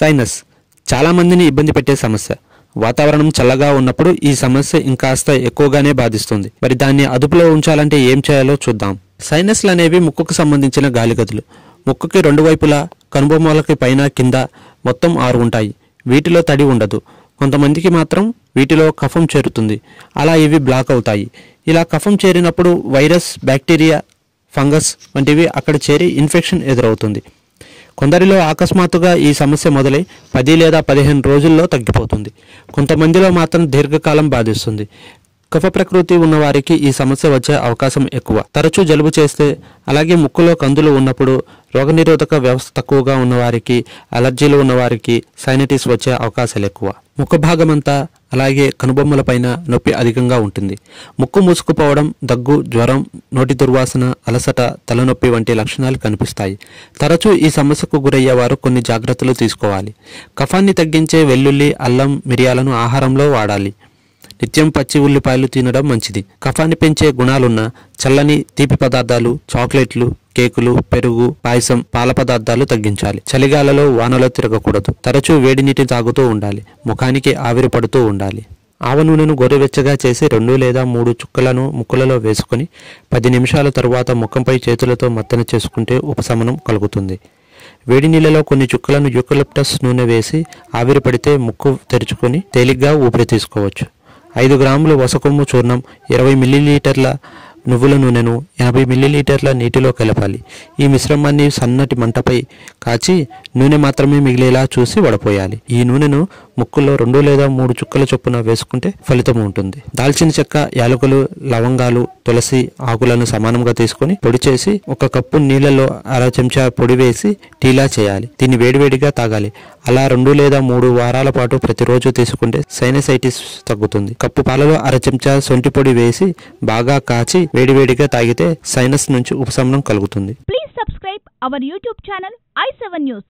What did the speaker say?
Sinus చాలామందిని ఇబ్బంది పెట్టే సమస్య. వాతావరణం చల్లగా ఉన్నప్పుడు ఈ సమస్య ఇంకాస్త ఎక్కువగానే బాధిస్తుంది. మరి దాన్ని అదుపులో ఉంచాలంటే ఏం చేయాలో చూద్దాం. సైనస్లు అనేవి ముక్కుకు సంబంధించిన గాలిగదులు. ముక్కుకి రెండు వైపులా కనుబొమ్మలకి పైన కింద మొత్తం ఆరు ఉంటాయి. వీటిలో తడి ఉండదు. కొంతమందికి మాత్రం వీటిలో కఫం చేరుతుంది. అలా ఇవి బ్లాక్ అవుతాయి. ఇలా కఫం చేరినప్పుడు వైరస్ బ్యాక్టీరియా ఫంగస్ వంటివి అక్కడ చేరి ఇన్ఫెక్షన్ ఎదురవుతుంది. కొందరిలో అకస్మాత్తుగా ఈ సమస్య మొదలై పది లేదా పదిహేను రోజుల్లో తగ్గిపోతుంది. కొంతమందిలో మాత్రం దీర్ఘకాలం బాధిస్తుంది. కఫ ప్రకృతి ఉన్నవారికి ఈ సమస్య వచ్చే అవకాశం ఎక్కువ. తరచూ జలుబు చేస్తే అలాగే ముక్కులో కందులు ఉన్నప్పుడు రోగనిరోధక వ్యవస్థ తక్కువగా ఉన్నవారికి అలర్జీలు ఉన్నవారికి సైనటిస్ వచ్చే అవకాశాలు ఎక్కువ. ముఖ భాగమంతా అలాగే కనుబొమ్మలపైన నొప్పి అధికంగా ఉంటుంది. ముక్కు మూసుకుపోవడం దగ్గు జ్వరం నోటి దుర్వాసన అలసట తలనొప్పి వంటి లక్షణాలు కనిపిస్తాయి. తరచూ ఈ సమస్యకు గురయ్యేవారు కొన్ని జాగ్రత్తలు తీసుకోవాలి. కఫాన్ని తగ్గించే వెల్లుల్లి అల్లం మిరియాలను ఆహారంలో వాడాలి. నిత్యం పచ్చి ఉల్లిపాయలు తినడం మంచిది. కఫాన్ని పెంచే గుణాలున్న చల్లని తీపి పదార్థాలు చాక్లెట్లు కేకులు పెరుగు పాయసం పాల పదార్థాలు తగ్గించాలి. చలిగాలలో వానలో తిరగకూడదు. తరచూ వేడి నీటిని తాగుతూ ఉండాలి. ముఖానికి ఆవిరి పడుతూ ఉండాలి. ఆవ నూనెను గోరువెచ్చగా చేసి రెండు లేదా మూడు చుక్కలను ముక్కులలో వేసుకొని పది నిమిషాల తరువాత ముఖంపై చేతులతో మత్తన చేసుకుంటే ఉపశమనం కలుగుతుంది. వేడి నీళ్ళలో కొన్ని చుక్కలను యూకలిప్టస్ నూనె వేసి ఆవిరి పడితే ముక్కు తెరుచుకొని తేలిగ్గా ఊపిరి తీసుకోవచ్చు. ఐదు గ్రాముల వసకొమ్ము చూర్ణం ఇరవై మిల్లీలీటర్ల నువ్వుల నూనెను ఎనభై మిల్లీలీటర్ల నీటిలో కలపాలి. ఈ మిశ్రమాన్ని సన్నటి మంటపై కాచి నూనె మాత్రమే మిగిలేలా చూసి వడపోయాలి. ఈ నూనెను ముక్కులో రెండు లేదా మూడు చుక్కల చొప్పున వేసుకుంటే ఫలితం ఉంటుంది. దాల్చిన చెక్క యాలకులు లవంగాలు తులసి ఆకులను సమానంగా తీసుకొని పొడి చేసి ఒక కప్పు నీళ్ళలో అర చెంచా పొడి వేసి టీలా చేయాలి. దీన్ని వేడివేడిగా తాగాలి. అలా రెండు లేదా మూడు వారాల పాటు ప్రతిరోజు తీసుకుంటే సైనసైటిస్ తగ్గుతుంది. కప్పు పాలలో అర చెంచా సొంటి పొడి వేసి బాగా కాచి వేడివేడిగా తాగితే సైనస్ నుంచి ఉపశమనం కలుగుతుంది.